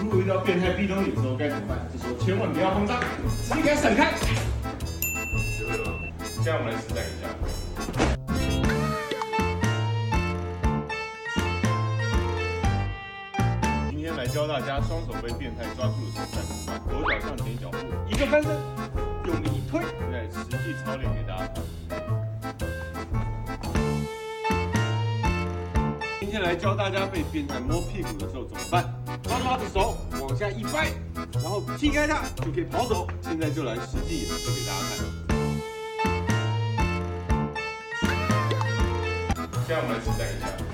如果遇到变态壁咚你的时候该怎么办？这时候千万不要慌张，直接给他闪开。学会了吗？现在我们来实战一下。今天来教大家双手被变态抓住的时候该怎么办。左脚向前脚步，一个翻身，用力一推，再实际操练给大家看。今天来教大家被变态摸屁股的时候怎么办。手，往下一掰，然后踢开它，就可以跑走。现在就来实际演示给大家看。现在我们来实战一下。